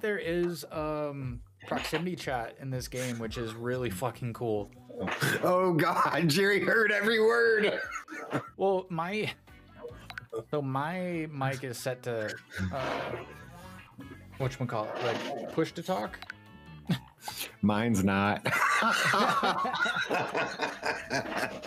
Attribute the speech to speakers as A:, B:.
A: there is um proximity chat in this game, which is really fucking cool.
B: Oh God, Jerry heard every word.
A: Well, my so my mic is set to uh, what you call it, like push to talk.
B: Mine's not.